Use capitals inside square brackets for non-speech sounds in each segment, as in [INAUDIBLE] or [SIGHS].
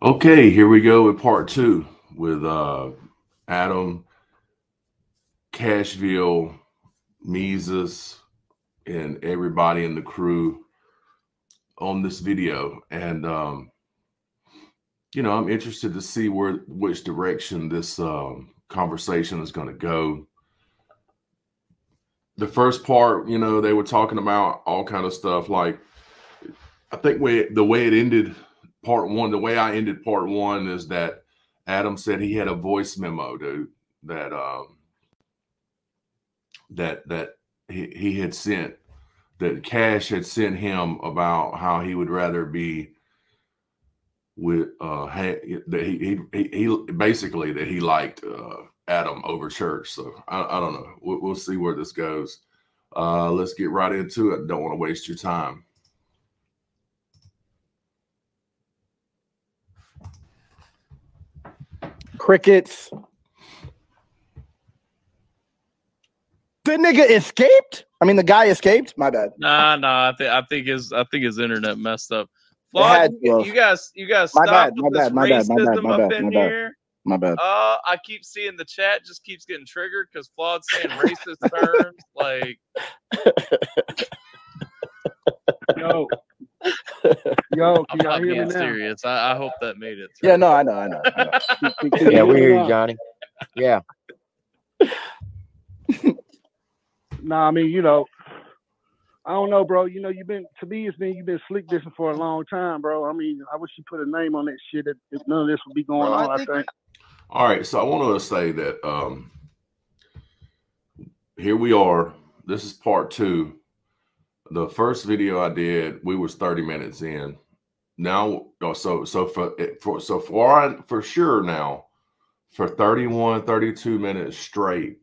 Okay, here we go with part two with uh, Adam, Cashville, Mesus, and everybody in the crew on this video. And um, you know, I'm interested to see where which direction this um, conversation is going to go. The first part, you know, they were talking about all kind of stuff. Like, I think we, the way it ended, part one, the way I ended part one is that Adam said he had a voice memo, dude, that um, that that he, he had sent that Cash had sent him about how he would rather be with uh that he he he basically that he liked uh Adam over Church. So I, I don't know. We'll, we'll see where this goes. Uh let's get right into it. Don't want to waste your time. Crickets. The nigga escaped. I mean, the guy escaped. My bad. Nah, nah. I think I think his I think his internet messed up. It had Flawd, to. you guys, you guys, My stop bad, with my this bad, my bad, my bad, racism my up bad, in my bad. here. My bad. Uh, I keep seeing the chat just keeps getting triggered because Flawd's saying racist terms. Like, [LAUGHS] Yo, yo, I'm [LAUGHS] can y'all not hear me being now? serious. I, I hope that made it. through. Yeah, no, I know, I know. I know. [LAUGHS] Can- can Yeah, we hear you. Johnny. Yeah. [LAUGHS] Nah, I mean, you know, I don't know, bro. You know, you've been to me, it's been you've been slick dissing for a long time, bro. I mean, I wish you put a name on that shit. If, if none of this would be going Bro, on, I think- think. All right, so I want to say that um here we are. This is part two. The first video I did, we was 30 minutes in. Now, oh, so so for for so for for sure now, for 31, 32 minutes straight,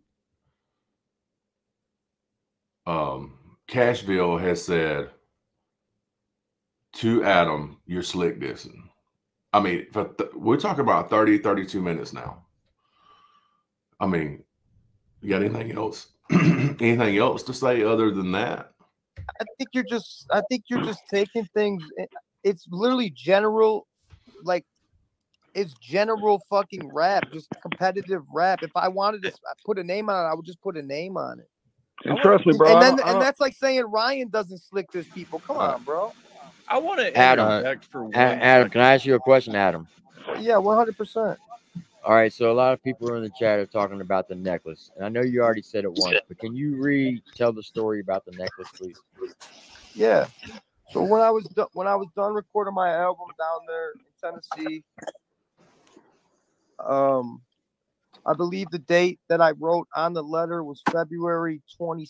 um, Cashville has said to Adam, "You're slick dissing." I mean, we're talking about 30, 32 minutes now. I mean, you got anything else? [CLEARS THROAT] anything else to say other than that? I think you're just I think you're just taking things eh, it's literally general like it's general fucking rap, just competitive rap. If I wanted to put a name on it, I would just put a name on it. And trust me, bro. and then and that's like saying Ryan doesn't slick this people. Come on, bro. I want to Adam. interject for Adam, can I ask you a question, Adam? Yeah, one hundred percent. All right, so a lot of people are in the chat are talking about the necklace, and I know you already said it once, but can you retell the story about the necklace, please? Yeah. So when I was do- when I was done recording my album down there in Tennessee, um, I believe the date that I wrote on the letter was February twenty.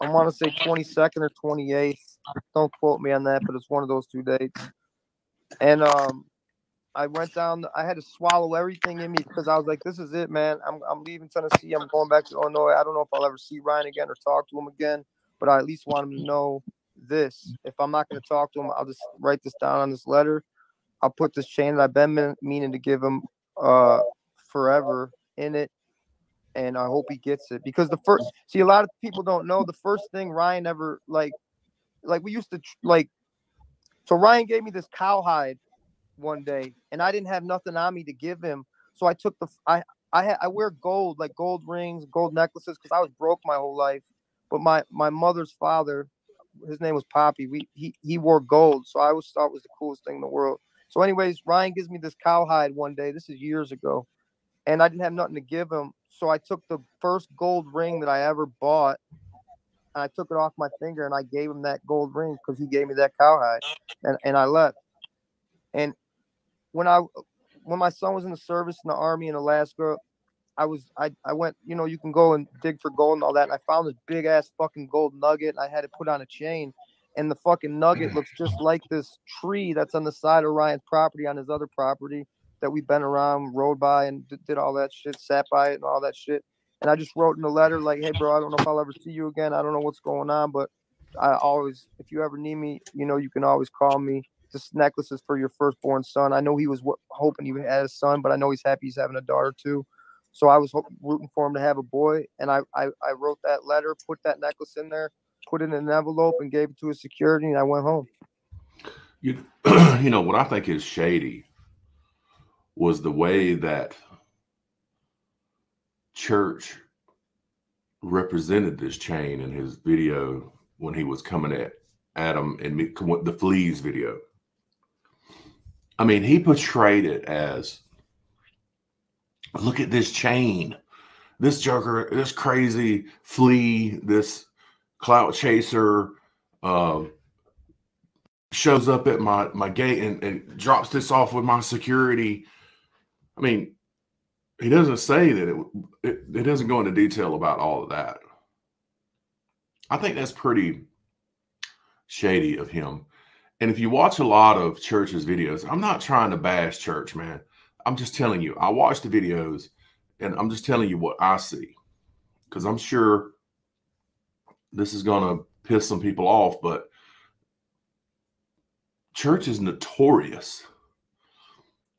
I want to say twenty second or twenty eighth. Don't quote me on that, but it's one of those two dates. And um, I went down. I had to swallow everything in me because I was like, "This is it, man. I'm I'm leaving Tennessee. I'm going back to Illinois. I don't know if I'll ever see Ryan again or talk to him again, but I at least want him to know this. If I'm not going to talk to him, I'll just write this down on this letter. I'll put this chain that I've been mean- meaning to give him uh forever in it, and I hope he gets it because the first see a lot of people don't know the first thing Ryan ever like like we used to like so Ryan gave me this cowhide one day and I didn't have nothing on me to give him. So I took the I I had I wear gold like gold rings gold necklaces because I was broke my whole life. But my my mother's father his name was Poppy we he he wore gold. So I always thought it was the coolest thing in the world. So anyways Ryan gives me this cowhide one day this is years ago and I didn't have nothing to give him. So I took the first gold ring that I ever bought and I took it off my finger and I gave him that gold ring because he gave me that cowhide and, and I left. And when I when my son was in the service in the army in Alaska, I was I, I went, you know, you can go and dig for gold and all that. And I found this big ass fucking gold nugget and I had it put on a chain. And the fucking nugget looks just like this tree that's on the side of Ryan's property on his other property that we've been around, rode by and did, did all that shit, sat by it and all that shit. And I just wrote in the letter like, "Hey, bro, I don't know if I'll ever see you again. I don't know what's going on, but I always, if you ever need me, you know, you can always call me. This necklace is for your firstborn son. I know he was hoping he had a son, but I know he's happy he's having a daughter too. So I was rooting for him to have a boy, and I, I I wrote that letter, put that necklace in there, put it in an envelope, and gave it to his security, and I went home. You, [CLEARS THROAT] you know what I think is shady was the way that church represented this chain in his video when he was coming at Adam and the fleas video. I mean, he portrayed it as look at this chain, this joker, this crazy flea, this clout chaser uh, shows up at my my gate and, and drops this off with my security. I mean, he doesn't say that it, it it doesn't go into detail about all of that. I think that's pretty shady of him. And if you watch a lot of church's videos, I'm not trying to bash church, man. I'm just telling you, I watch the videos and I'm just telling you what I see. Because I'm sure this is going to piss some people off, but church is notorious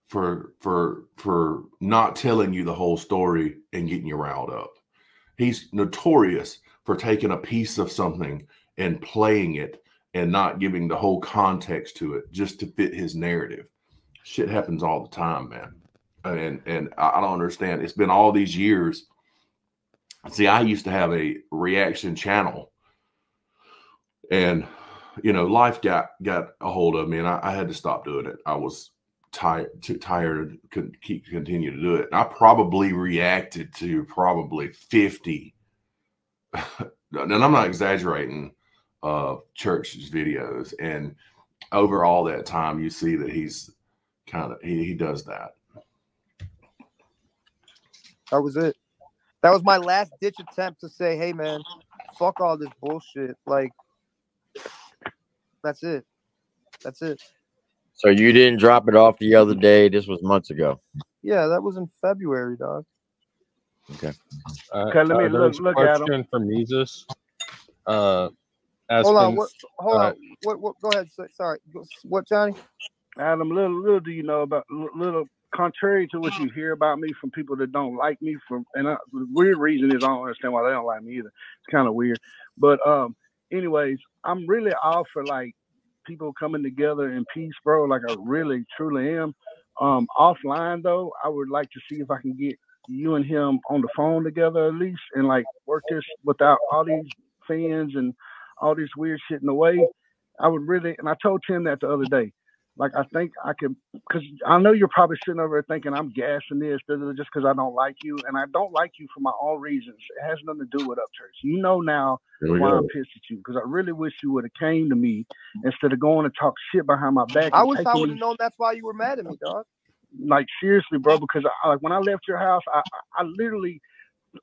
for for for not telling you the whole story and getting you riled up. He's notorious for taking a piece of something and playing it and not giving the whole context to it just to fit his narrative. Shit happens all the time, man. And and I don't understand. It's been all these years. See, I used to have a reaction channel, and you know, life got got a hold of me, and I, I had to stop doing it. I was tired too tired couldn't keep continue to do it. And I probably reacted to probably 50 [LAUGHS] and I'm not exaggerating uh church's videos and over all that time you see that he's kind of he, he does that. That was it. That was my last ditch attempt to say, hey man, fuck all this bullshit. Like that's it. That's it. So you didn't drop it off the other day. This was months ago. Yeah, that was in February, dog. Okay. Uh, Okay, let me uh, look- there's a look at 'em. question from Mesus. Uh, Hold on. What? Hold uh, on. What? What? Go ahead. Sorry. What, Johnny? Adam, little little do you know about li- little contrary to what you hear about me from people that don't like me from and I, the weird reason is I don't understand why they don't like me either. It's kind of weird. But um anyways, I'm really all for like people coming together in peace, bro. Like I really truly am. Um offline though, I would like to see if I can get you and him on the phone together at least and like work this without all these fans and all this weird shit in the way. I would really and I told Tim that the other day like I think I can, because I know you're probably sitting over there thinking I'm gassing this just because I don't like you, and I don't like you for my own reasons. It has nothing to do with Upchurch. You know now why go. I'm pissed at you because I really wish you would have came to me instead of going to talk shit behind my back. I and wish I taking would have known that's why you were mad at me, dog. like seriously, bro. Because I, like when I left your house, I, I I literally a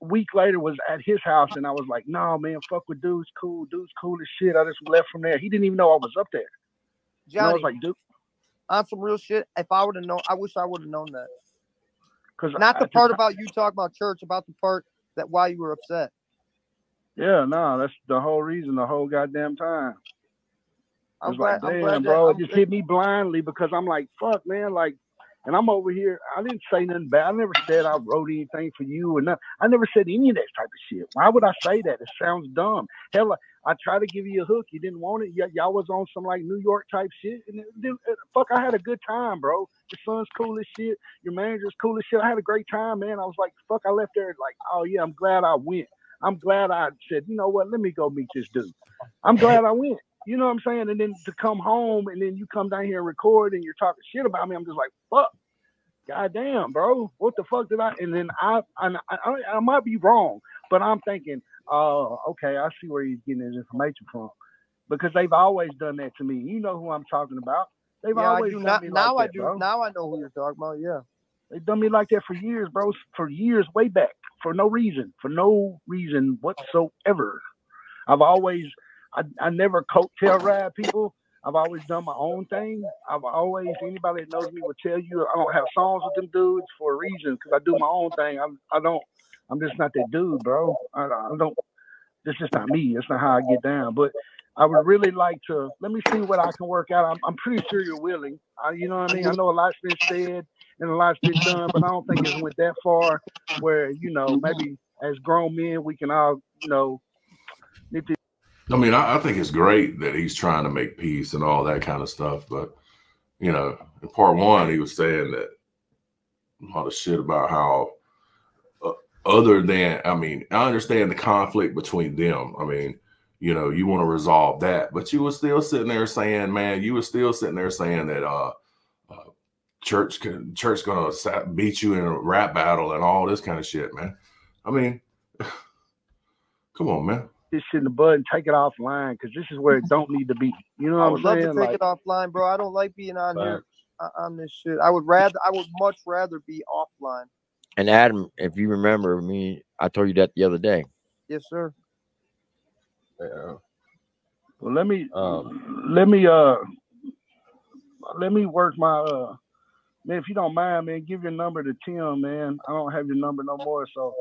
week later was at his house, and I was like, "No, man, fuck with dude's cool. Dude's cool as shit." I just left from there. He didn't even know I was up there. And I was like, "Dude," on some real shit. If I would have known, I wish I would have known that. because Not the part about you talking about church, about the part that why you were upset. Yeah, no, that's the whole reason, the whole goddamn time. I I'm was like, glad. Damn, bro, it just hit me blindly because I'm like, fuck, man, like, and I'm over here. I didn't say nothing bad. I never said I wrote anything for you or nothing. I never said any of that type of shit. Why would I say that? It sounds dumb. Hell, I tried to give you a hook. You didn't want it. Y- y'all was on some like New York type shit. And it, uh, fuck, I had a good time, bro. Your son's cool as shit. Your manager's cool as shit. I had a great time, man. I was like, fuck, I left there like, oh yeah, I'm glad I went. I'm glad I said, you know what, let me go meet this dude. I'm glad I went. You know what I'm saying? And then to come home and then you come down here and record and you're talking shit about me, I'm just like, fuck. God damn, bro. What the fuck did I? And then I, I, I, I might be wrong, but I'm thinking, oh, okay, I see where he's getting his information from, because they've always done that to me. You know who I'm talking about? They've Yeah, I always do done not, me now like I that, do. bro. Now I know who you're talking about. Yeah. They've done me like that for years, bro. For years, way back, for no reason, for no reason whatsoever. I've always, I, I never coattail ride people. I've always done my own thing. I've always, anybody that knows me will tell you I don't have songs with them dudes for a reason because I do my own thing. I'm, I don't, I'm just not that dude, bro. I, I don't, that's just not me. That's not how I get down. But I would really like to, let me see what I can work out. I'm, I'm pretty sure you're willing. I, you know what I mean? I know a lot's been said and a lot's been done, but I don't think it's went that far where, you know, maybe as grown men, we can all, you know, I mean, I, I think it's great that he's trying to make peace and all that kind of stuff. But you know, in part one, he was saying that a lot of shit about how, uh, other than, I mean, I understand the conflict between them. I mean, you know, you want to resolve that, but you were still sitting there saying, man, you were still sitting there saying that, uh, uh church can church gonna beat you in a rap battle and all this kind of shit, man. I mean, [SIGHS] come on, man. This shit in the bud and take it offline because this is where it don't need to be. You know I what would I'm love saying? to take Like, it offline, bro. I don't like being on here uh, on this shit. I would rather, I would much rather be offline. And Adam, if you remember me, I told you that the other day. Yes, sir. Yeah. well, let me Um, let me uh let me work my uh man. If you don't mind, man, give your number to Tim, man. I don't have your number no more, so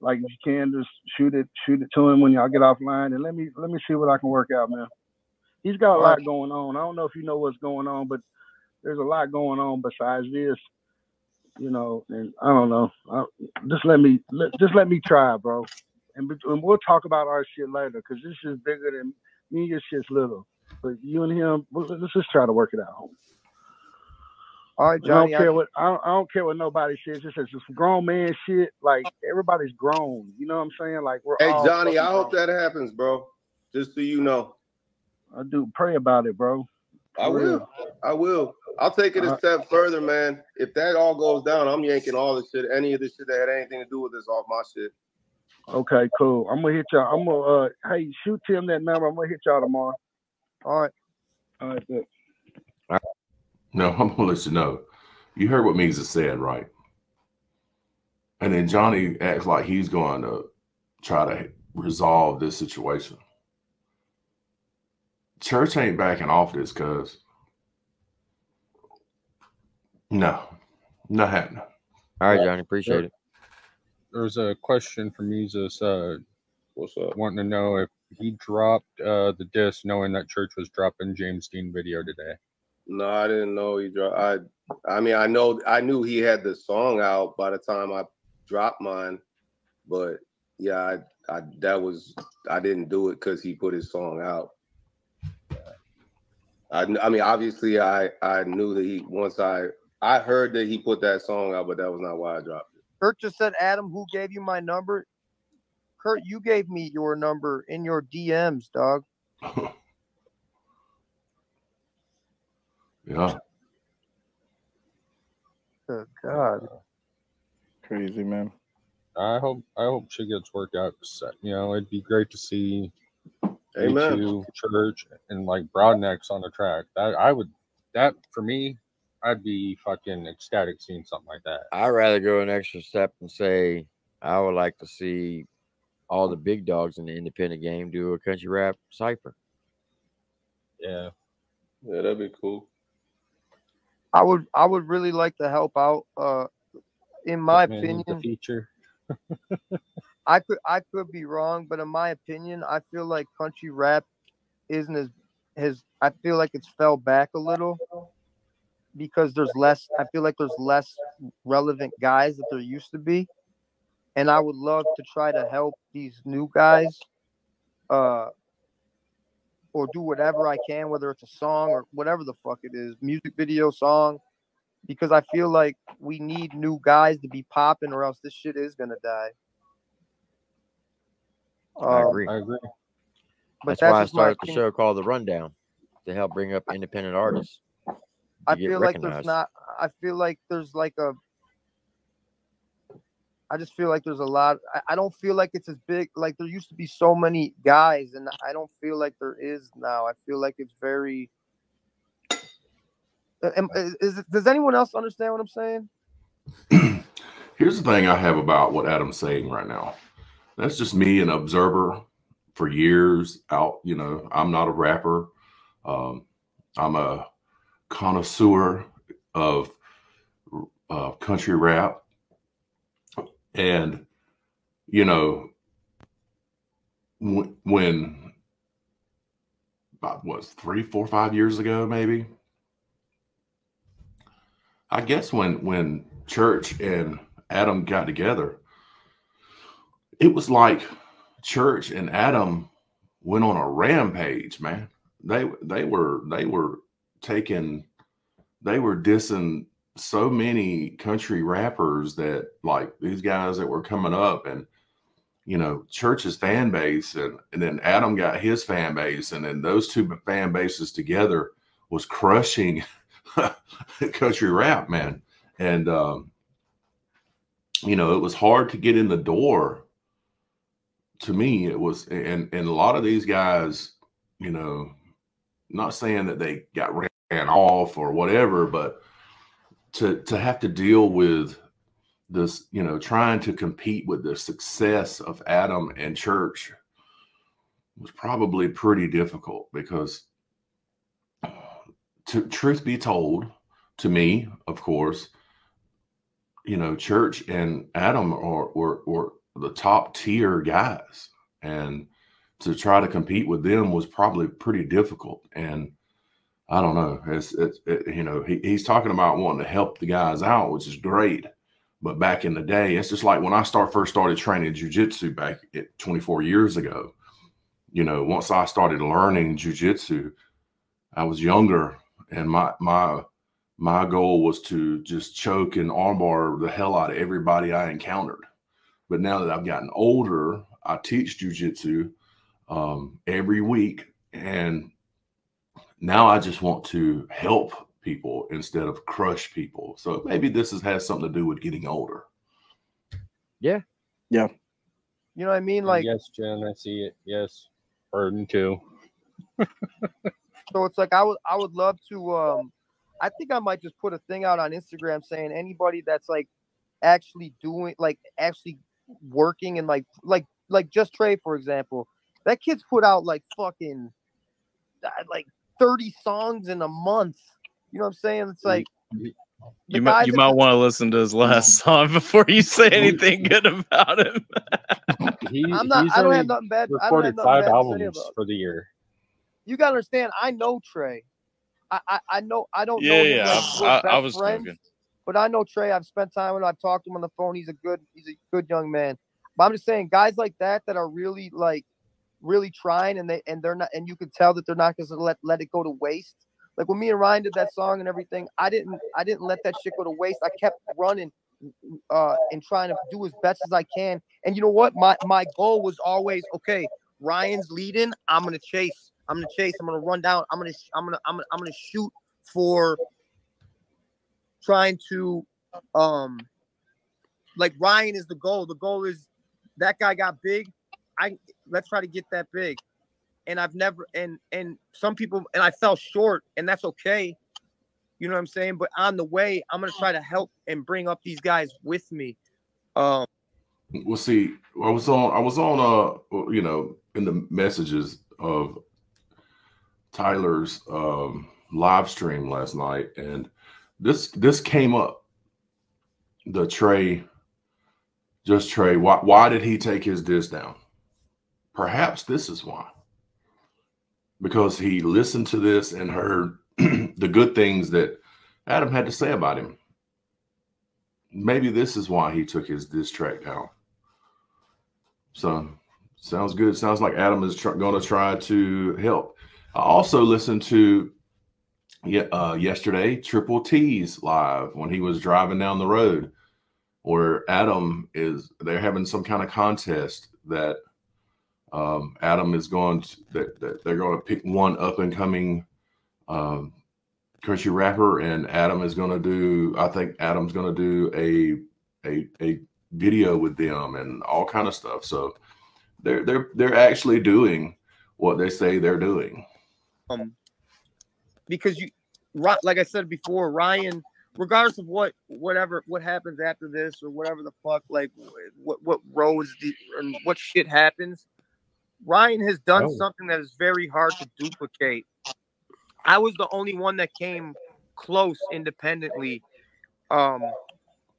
like if you can just shoot it shoot it to him when y'all get offline and let me let me see what I can work out, man. He's got a lot going on. I don't know if you know what's going on, but there's a lot going on besides this. You know, and I don't know. I, just let me let, just let me try, bro. And, and we'll talk about our shit later because this is bigger than me and your shit's little. But you and him, let's just try to work it out. All right, I don't Johnny. I, care what I don't, I don't care what nobody says. This is just grown man shit. Like everybody's grown. You know what I'm saying? Like we're Hey all Johnny, I hope grown. that happens, bro. Just so you know. I do pray about it, bro. I For real. will. I will. I'll take it a Uh, step further, man. If that all goes down, I'm yanking all the shit, any of the shit that had anything to do with this off my shit. Okay, cool. I'm gonna hit y'all. I'm gonna uh hey shoot Tim that number. I'm gonna hit y'all tomorrow. all right. All right, good. No, [LAUGHS] I'm gonna let you know. You heard what Mesus said, right? And then Johnny acts like he's going to try to resolve this situation. Church ain't backing off this, cuz. No, not happening. All right, Johnny, appreciate it. There's a question from Mesus uh, What's up? wanting to know if he dropped uh, the disc knowing that Church was dropping James Dean video today. No, I didn't know he dropped. I, I mean, I know, I knew he had the song out by the time I dropped mine, but yeah, I, I that was I didn't do it because he put his song out. I, I mean, obviously, I, I knew that he once I, I heard that he put that song out, but that was not why I dropped it. Kurt just said, Adam, who gave you my number? Kurt, you gave me your number in your DMs, dog. [LAUGHS] yeah. Good God. Crazy man. I hope I hope she gets worked out. 'cause, uh, You know, it'd be great to see Amen. A2, Church and like Brodnax on the track. That I would that for me, I'd be fucking ecstatic seeing something like that. I'd rather go an extra step and say I would like to see all the big dogs in the independent game do a country rap cipher. Yeah. Yeah, that'd be cool. I would I would really like to help out. Uh in my Man, the opinion, feature. [LAUGHS] I could I could be wrong, but in my opinion, I feel like country rap isn't as has I feel like it's fell back a little because there's less I feel like there's less relevant guys that there used to be. And I would love to try to help these new guys uh or do whatever I can, whether it's a song or whatever the fuck it is, music video, song, because I feel like we need new guys to be popping, or else this shit is gonna die. I Um, agree. I agree. but That's, why I started the show called The Rundown to help bring up independent artists. I get feel like there's not. I feel like there's like a. I just feel like there's a lot. I, I don't feel like it's as big. Like there used to be so many guys, and I don't feel like there is now. I feel like it's very. Am- Is, does anyone else understand what I'm saying? [CLEARS THROAT] Here's the thing I have about what Adam's saying right now. That's just me, an observer for years out. You know, I'm not a rapper. Um, I'm a connoisseur of uh, country rap. And, you know, when about what three, four, five years ago, maybe. I guess when when Church and Adam got together, it was like Church and Adam went on a rampage, man. They they were they were taking they were dissing so many country rappers that like these guys that were coming up and you know church's fan base and, and then adam got his fan base and then those two fan bases together was crushing [LAUGHS] country rap man. And um you know it was hard to get in the door. To me it was and and a lot of these guys you know not saying that they got ran off or whatever but to to have to deal with this you know trying to compete with the success of adam and church was probably pretty difficult because uh, to truth be told to me of course you know church and adam are were, were the top tier guys. And to try to compete with them was probably pretty difficult. And i don't know. It's, it's it, you know he, he's talking about wanting to help the guys out which is great. But back in the day it's just like when i start first started training jiu-jitsu back at 24 years ago you know once i started learning jiu-jitsu i was younger and my my my goal was to just choke and armbar the hell out of everybody i encountered. But now that I've gotten older, I teach jujitsu um, every week, and now I just want to help people instead of crush people. So maybe this is, has something to do with getting older. Yeah. Yeah. You know what I mean? Like, yes, Jen, I see it. Yes, burden too. [LAUGHS] so it's like I would I would love to um I think I might just put a thing out on Instagram saying anybody that's like actually doing like actually working and like like like just Trey for example. That kid's put out like fucking uh, like 30 songs in a month. You know what I'm saying? It's like You might you might want to listen to his last song [LAUGHS] before you say anything good about him. [LAUGHS] He, I'm not I don't have nothing bad. I recorded nothing five bad albums for the year. You gotta understand, I know Trey. I I, I know I don't know yeah, yeah. I, I, I was friends, joking. but I know Trey. I've spent time with him. I've talked to him on the phone. He's a good he's a good young man. But I'm just saying, guys like that that are really like really trying and they and they're not and you can tell that they're not gonna let let it go to waste. Like when me and Ryan did that song and everything, I didn't I didn't let that shit go to waste. I kept running uh and trying to do as best as I can. And you know what? My my goal was always okay, Ryan's leading, I'm gonna chase. I'm gonna chase, I'm gonna run down, I'm gonna I'm gonna I'm gonna I'm gonna shoot for trying to um like Ryan is the goal. The goal is that guy got big. I let's try to get that big. And I've never and and some people and I fell short, and that's okay. You know what I'm saying? But on the way, I'm gonna try to help and bring up these guys with me. Um, Well, see, I was on, I was on, uh, you know, in the messages of Tyler's um, live stream last night, and this this came up. The Trey, just Trey. Why why did he take his diss down? Perhaps this is why. Because he listened to this and heard [CLEARS THROAT] the good things that Adam had to say about him. Maybe this is why he took his diss track down. So sounds good. Sounds like Adam is tr- going to try to help. I also listened to uh, yesterday Triple T's live when he was driving down the road, where Adam is. They're having some kind of contest that um, Adam is going to that, they're going to pick one up and coming um, country rapper, and Adam is going to do. I think Adam's going to do a a a video with them and all kind of stuff. So they're they're they're actually doing what they say they're doing. um, because you, like I said before, Ryan, regardless of what, whatever, what happens after this or whatever the fuck, like what what roads and what shit happens, Ryan has done Oh. something that is very hard to duplicate. I was the only one that came close independently, um,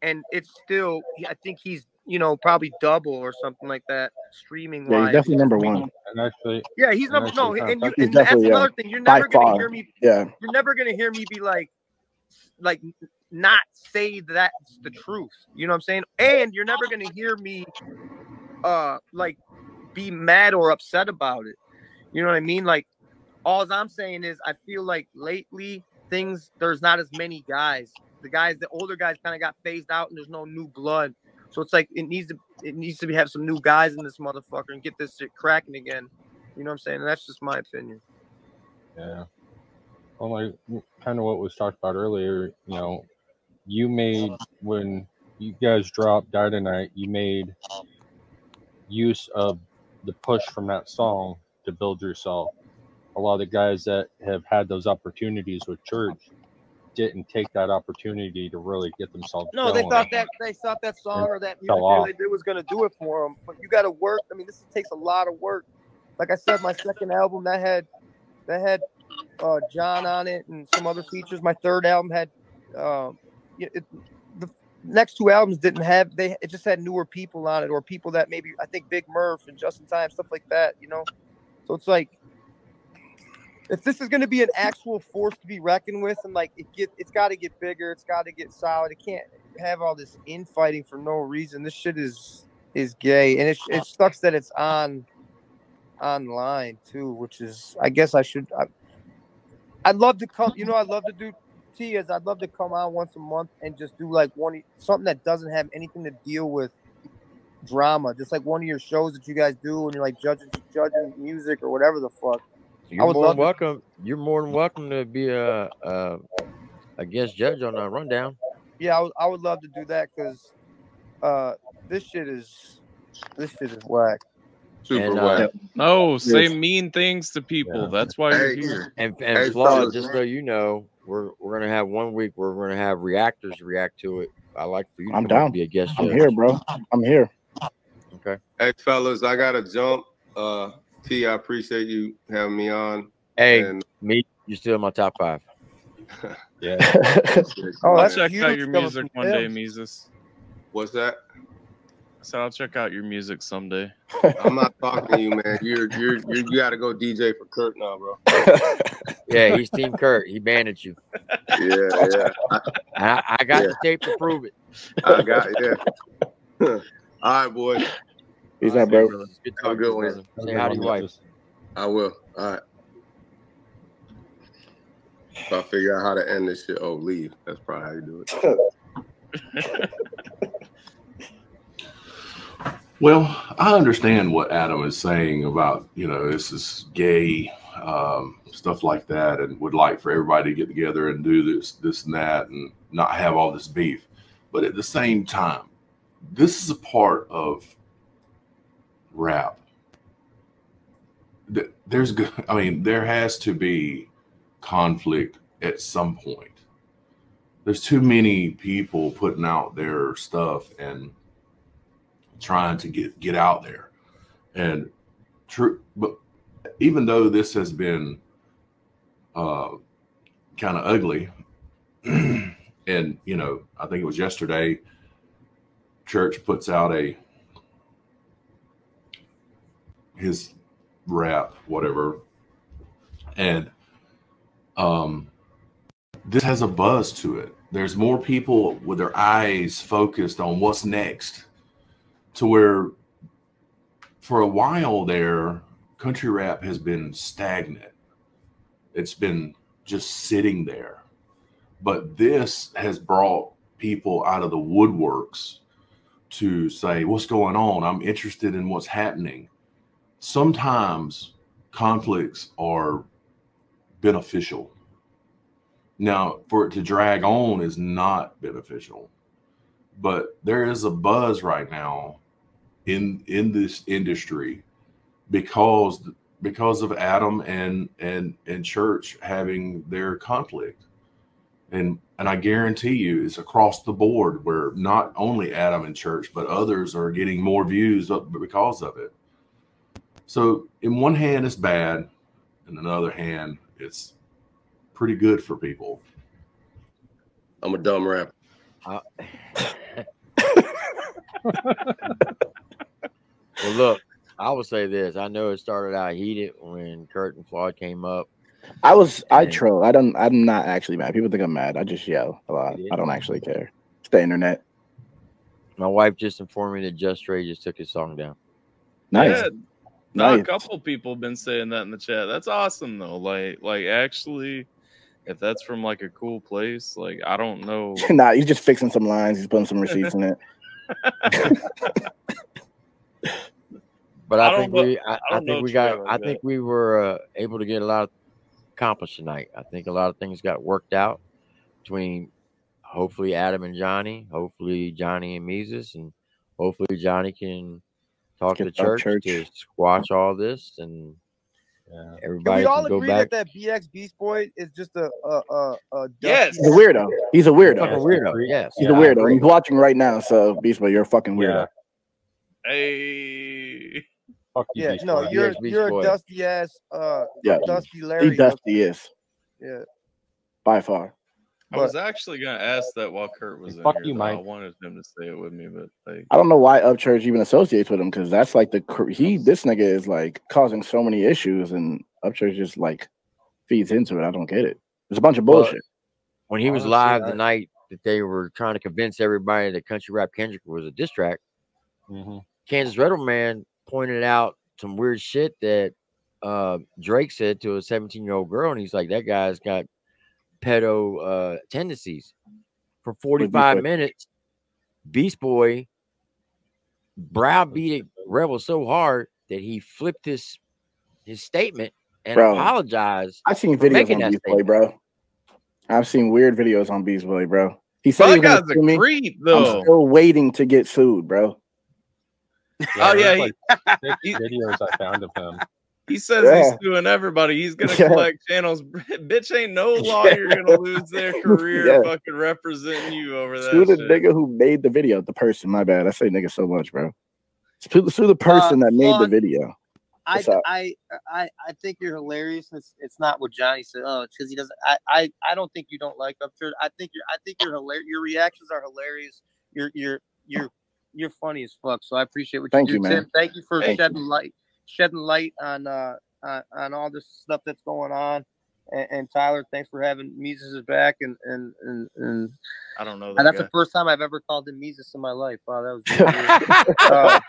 and it's still. I think he's you know probably double or something like that streaming Yeah, he's definitely number one. And actually, Yeah, he's and number no, and you He's and that's definitely, yeah, another thing. You're never gonna far. hear me Yeah. you're never gonna hear me be like like not say that's the truth you know what i'm saying and you're never gonna hear me uh like be mad or upset about it You know what I mean? Like, all I'm saying is, I feel like lately things there's not as many guys. The guys, the older guys, kind of got phased out, and there's no new blood. So it's like it needs to it needs to be have some new guys in this motherfucker and get this shit cracking again. You know what I'm saying? And that's just my opinion. Yeah. Well, like kind of what was talked about earlier, you know, you made when you guys dropped Die Tonight, you made use of the push from that song to build yourself. A lot of the guys that have had those opportunities with church didn't take that opportunity to really get themselves. No, they thought that they thought that song or that music they did was gonna do it for them. But you got to work. I mean, this takes a lot of work. Like I said, my second album that had that had uh, John on it and some other features. My third album had um, it, next two albums didn't have they it just had newer people on it or people that maybe I think Big Murph and Justin Time stuff like that. You know, so it's like if this is going to be an actual force to be reckoned with and like it get it's got to get bigger it's got to get solid it can't have all this infighting for no reason this shit is is gay and it, it sucks that it's on online too which is i guess i should I, i'd love to come you know i'd love to do T is I'd love to come out once a month and just do like one something that doesn't have anything to deal with drama, just like one of your shows that you guys do when you're like judging judging music or whatever the fuck. You're would more love than to- welcome. You're more than welcome to be a a, a guest judge on a rundown. Yeah, I would, I would love to do that because uh, this shit is this shit is whack. Super And, uh, whack. No, say Yes. mean things to people. Yeah. That's why you're here. And and Hey, Flawd, fellas. just so you know, we're we're gonna have one week where we're gonna have reactors react to it. I like for you to I'm come down. and be a guest I'm judge. here, bro. I'm here. Okay. Hey fellas, I gotta jump. Uh T, I appreciate you having me on. Hey, And me, you're still in my top five. [LAUGHS] Yeah. [LAUGHS] Oh, I'll that's check huge out your coming music one day. Mesus. what's that? I said I'll check out your music someday. [LAUGHS] I'm not talking to you, man. You're you're, you're you gotta go DJ for Kurt now, bro. [LAUGHS] Yeah, he's Team Kurt. He banded you. Yeah, yeah. I, I, I got Yeah. the tape to prove it. I got yeah. [LAUGHS] All right, boys. He's that, bro. Good Have a good one. Say hi to your wife. I will. All right. If I figure out how to end this shit, oh, leave. That's probably how you do it. Well, I understand what Adam is saying about, you know, this is gay, um, stuff like that, and would like for everybody to get together and do this, this, and that, and not have all this beef. But at the same time, this is a part of rap. There's, go- [LAUGHS] I mean, there has to be conflict at some point. There's too many people putting out their stuff and trying to get get out there. And true but even though this has been uh kind of ugly [CLEARS THROAT] and you know i think it was yesterday church puts out a his rap whatever and um this has a buzz to it. There's more people with their eyes focused on what's next to where for a while there country rap has been stagnant. It's been just sitting there. But this has brought people out of the woodworks to say what's going on? I'm interested in what's happening. Sometimes conflicts are beneficial. Now for it to drag on is not beneficial but there is a buzz right now in in this industry because because of Adam and and and church having their conflict. And and I guarantee you it's across the board where not only Adam and church but others are getting more views because of it. So in one hand it's bad in another hand it's pretty good for people. I'm a dumb rapper. Uh, [LAUGHS] well, look, I will say this. I know it started out heated when Kurt and Floyd came up. I was I troll. I don't I'm not actually mad. People think I'm mad. I just yell a lot. I don't actually care. It's the internet. My wife just informed me that Just Ray just took his song down. Nice. Yeah, No, Nice. a couple people have been saying that in the chat. That's awesome though. Like, like actually, if that's from like a cool place, like I don't know. [LAUGHS] nah, he's just fixing some lines. He's putting some receipts in it. But I I, think know- we, I, I I think we got, like I that. think we were uh, able to get a lot accomplished tonight. I think a lot of things got worked out between hopefully Adam and Johnny, hopefully Johnny and Mesus, and hopefully Johnny can talk Get to that church, church. to squash all this, and Yeah. Can we all can go agree back. that that BX Beast Boy is just a a a, a Yes. He's a weirdo. He's a weirdo. Fucking weirdo. Yes. He's Yeah, a I weirdo. he's watching right now. So Beast Boy, you're a fucking weirdo. Yeah. Hey, Fuck you, Yeah, Beast no, Boy. you're Beast you're Boy. a dusty ass, uh, Yeah. dusty Larry. He dusty is Yeah, by far. I was actually gonna ask that while Kurt was in Fuck here. you, though. I wanted him to say it with me, but like, I don't know why Upchurch even associates with him because that's like the he this nigga is like causing so many issues and Upchurch just like feeds into it. I don't get it. It's a bunch of bullshit. when he was Honestly, live I- the night that they were trying to convince everybody that Country Rap Kendrick was a diss track, Mhm. Kansas Riddle Man pointed out some weird shit that uh, Drake said to a 17 year old girl, and he's like, "That guy's got pedo uh, tendencies." For 45 minutes, Beast Boy browbeated Rebel so hard that he flipped his his statement and Bro. apologized. I've seen videos on Beast Boy, bro. I've seen weird videos on Beast Boy, bro. He said that he was guy's gonna sue me. a creep I'm still waiting to get sued, bro. Oh, yeah, like he- [LAUGHS] videos I found of him. He says he's Yeah. suing everybody. He's gonna Yeah. collect channels. [LAUGHS] Bitch, ain't no [LAUGHS] lawyer gonna lose their career Yeah. fucking representing you over that. Sue the shit. nigga who made the video, the person. My bad. I say nigga so much, bro. Sue, sue the uh, person that made the video. I, I I I think you're hilarious. It's, it's not what Johnny said. Oh, it's because he doesn't. I, I I don't think you don't like Upchurch. I think you're I think you're hilarious. Your reactions are hilarious. You're you're you're you're funny as fuck. So I appreciate what Thank you you, do, man. Tim. Thank you for Thank shedding light shedding light on uh on, on all this stuff that's going on. And, and Tyler, thanks for having Mesus back and and and, and I don't know and that that's guy. the first time I've ever called him Mesus in my life. Wow, that was [LAUGHS] really weird. [LAUGHS] Uh,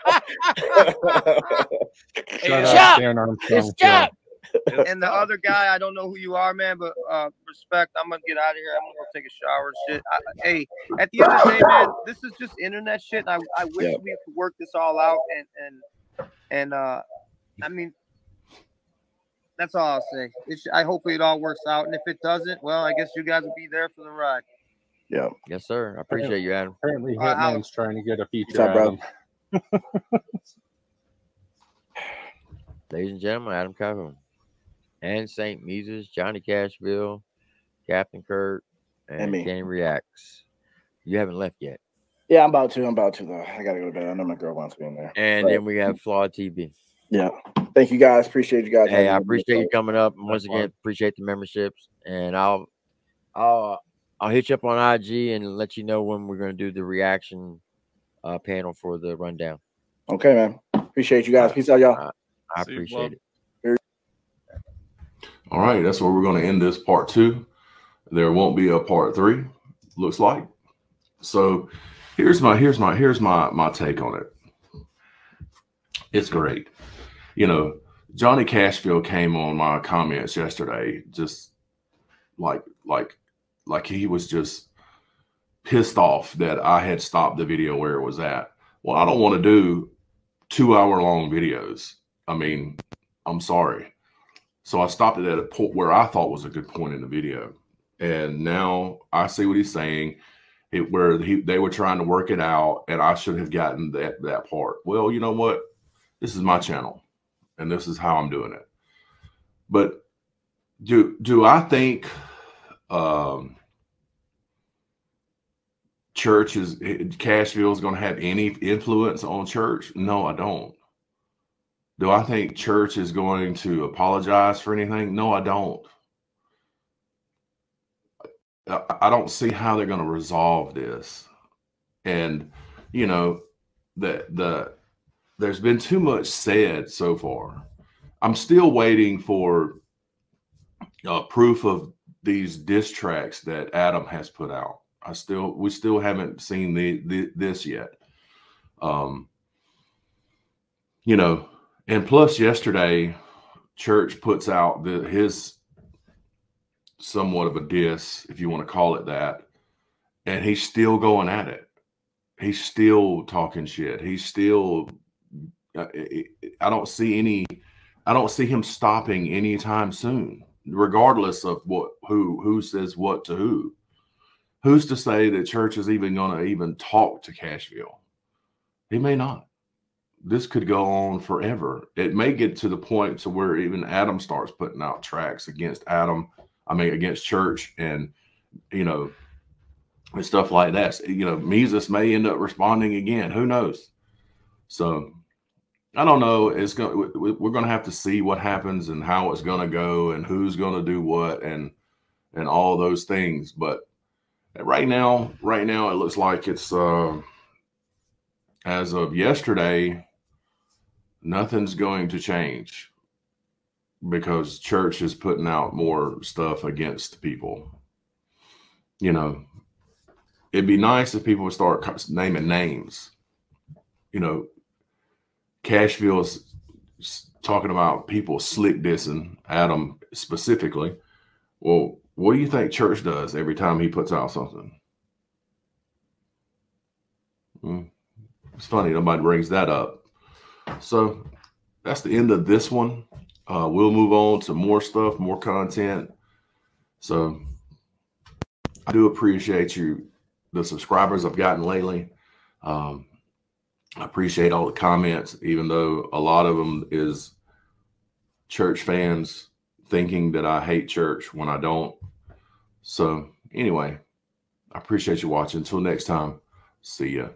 Shut up, Chuck! Dan Armstrong. It's Chuck! and the other guy, I don't know who you are, man, but uh, respect. I'm gonna get out of here. I'm gonna go take a shower and shit. I, hey, at the end of the day, man, this is just internet shit. And I, I wish Yeah. we could work this all out and and and uh, I mean, that's all I'll say. It's, I hopefully it all works out, and if it doesn't, well, I guess you guys will be there for the ride. yeah. Yes, sir. I appreciate you, Adam. Apparently, Uh, trying to get a feature What's up, bro? [LAUGHS] Ladies and gentlemen, Adam Calhoun and St. Mesus, Johnny Cashville, Captain Kurt, and, And me. Kenny Reacts. You haven't left yet. Yeah, I'm about to. I'm about to though. I gotta go to bed. I know my girl wants me in there. And Right. then we have Flawd TV. Yeah. Thank you guys. Appreciate you guys. Hey, I appreciate you coming up. And once again, appreciate the memberships. And I'll I'll I'll hit you up on IG and let you know when we're gonna do the reaction uh, panel for the rundown. Okay, man. Appreciate you guys. Peace out, y'all. I See appreciate it. All right, that's where we're going to end this part two. There won't be a part three, looks like. So here's my here's my here's my my take on it. It's great. You know, Johnny Cashville came on my comments yesterday, just like like like he was just pissed off that I had stopped the video where it was at. Well, I don't want to do two hour long videos. I mean, I'm sorry. So I stopped it at a point where I thought was a good point in the video. And now I see what he's saying. It, where he, they were trying to work it out, and I should have gotten that that part. Well, you know what? This is my channel, and this is how I'm doing it. But do do I think um, church is Cashville is going to have any influence on church? No, I don't. Do I think church is going to apologize for anything? No, I don't. I I don't see how they're going to resolve this. And you know, the the there's been too much said so far. I'm still waiting for uh, proof of these diss tracks that Adam has put out. I still we still haven't seen the, the this yet. Um, you know, And plus, yesterday, church puts out the his somewhat of a diss, if you want to call it that, and he's still going at it. He's still talking shit. He's still. Uh, I don't see any. I don't see him stopping anytime soon, regardless of what who who says what to who. Who's to say that church is even going to even talk to Cashville? He may not. This could go on forever. It may get to the point to where even Adam starts putting out tracks against Adam. I mean, against church, and you know, and stuff like that. You know, Mesus may end up responding again. Who knows? So I don't know. It's going. We're going to have to see what happens and how it's going to go and who's going to do what and and all those things. But right now, right now, it looks like it's uh, as of yesterday. Nothing's going to change because church is putting out more stuff against people. You know, it'd be nice if people would start naming names. You know, Cashville's talking about people slick dissing Adam specifically. Well, what do you think church does every time he puts out something? Hmm. It's funny nobody brings that up. So that's the end of this one. Uh, we'll move on to more stuff, more content. So I do appreciate you, the subscribers I've gotten lately. Um, I appreciate all the comments, even though a lot of them is church fans thinking that I hate church when I don't. So anyway, I appreciate you watching. Until next time, see ya.